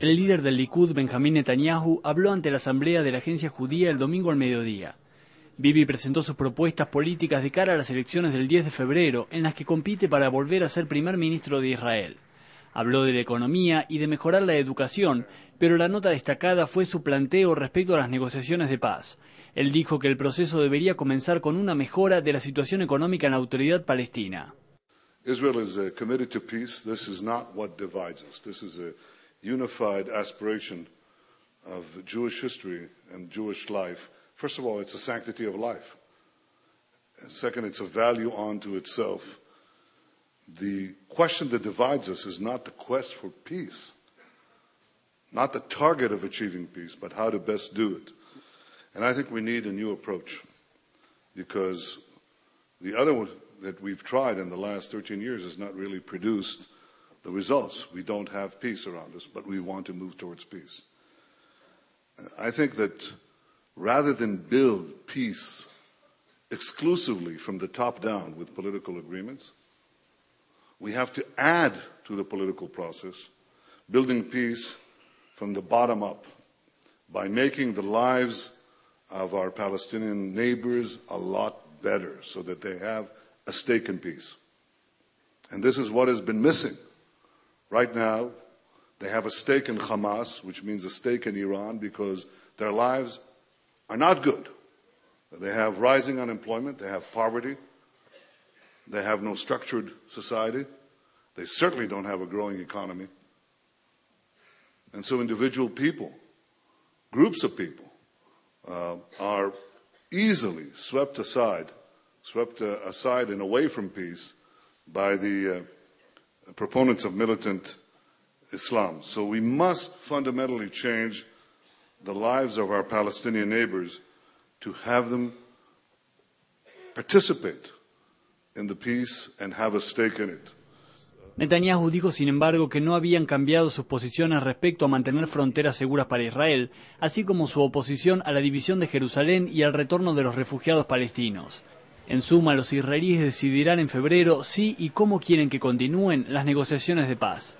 El líder del Likud, Benjamín Netanyahu, habló ante la asamblea de la agencia judía el domingo al mediodía. Bibi presentó sus propuestas políticas de cara a las elecciones del 10 de febrero, en las que compite para volver a ser primer ministro de Israel. Habló de la economía y de mejorar la educación, pero la nota destacada fue su planteo respecto a las negociaciones de paz. Él dijo que el proceso debería comenzar con una mejora de la situación económica en la autoridad palestina. Israel is uh, committed to peace. This is not what divides us. This is a unified aspiration of Jewish history and Jewish life. First of all, it's a sanctity of life. Second, it's a value unto itself. The question that divides us is not the quest for peace, not the target of achieving peace, but how to best do it. And I think we need a new approach because the other one that we've tried in the last 13 years has not really produced the results. We don't have peace around us, but we want to move towards peace. I think that rather than build peace exclusively from the top down with political agreements, we have to add to the political process, building peace from the bottom up by making the lives of our Palestinian neighbors a lot better so that they have a stake in peace. And this is what has been missing. Right now, they have a stake in Hamas, which means a stake in Iran, because their lives are not good. They have rising unemployment, they have poverty, they have no structured society, they certainly don't have a growing economy. And so individual people, groups of people, uh, are easily swept aside, swept uh, aside and away from peace by the uh, proponents of militant Islam. So we must fundamentally change the lives of our Palestinian neighbors to have them participate in the peace and have a stake in it. Netanyahu dijo, sin embargo, que no habían cambiado sus posiciones respecto a mantener fronteras seguras para Israel, así como su oposición a la división de Jerusalén y al retorno de los refugiados palestinos. En suma, los israelíes decidirán en febrero si y cómo quieren que continúen las negociaciones de paz.